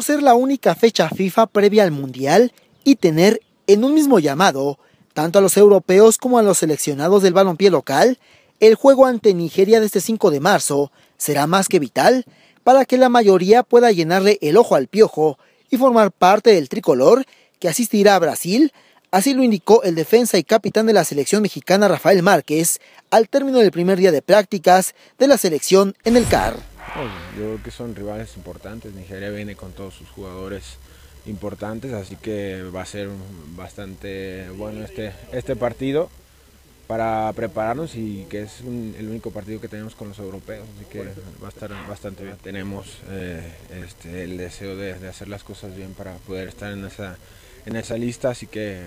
por ser la única fecha FIFA previa al Mundial y tener en un mismo llamado tanto a los europeos como a los seleccionados del balompié local, el juego ante Nigeria de este 5 de marzo será más que vital para que la mayoría pueda llenarle el ojo al piojo y formar parte del tricolor que asistirá a Brasil, así lo indicó el defensa y capitán de la selección mexicana Rafael Márquez al término del primer día de prácticas de la selección en el CAR. Yo creo que son rivales importantes, Nigeria viene con todos sus jugadores importantes, así que va a ser bastante bueno este, este partido para prepararnos y que es el único partido que tenemos con los europeos, así que va a estar bastante bien. Tenemos eh, este, el deseo de, de, hacer las cosas bien para poder estar en esa, en esa lista, así que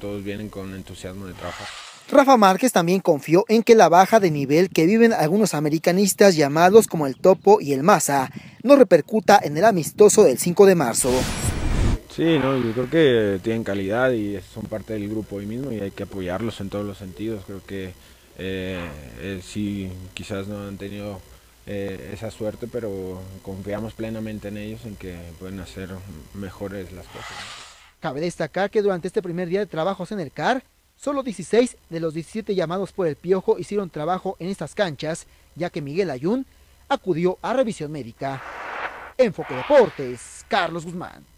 todos vienen con entusiasmo de trabajar. Rafa Márquez también confió en que la baja de nivel que viven algunos americanistas llamados como el Topo y el Maza no repercuta en el amistoso del 5 de marzo. Sí, no, yo creo que tienen calidad y son parte del grupo hoy mismo y hay que apoyarlos en todos los sentidos. Creo que eh, eh, sí, quizás no han tenido eh, esa suerte, pero confiamos plenamente en ellos, en que pueden hacer mejores las cosas. Cabe destacar que durante este primer día de trabajos en el CAR, solo 16 de los 17 llamados por el Piojo hicieron trabajo en estas canchas, ya que Miguel Ayun acudió a revisión médica. Enfoque Deportes, Carlos Guzmán.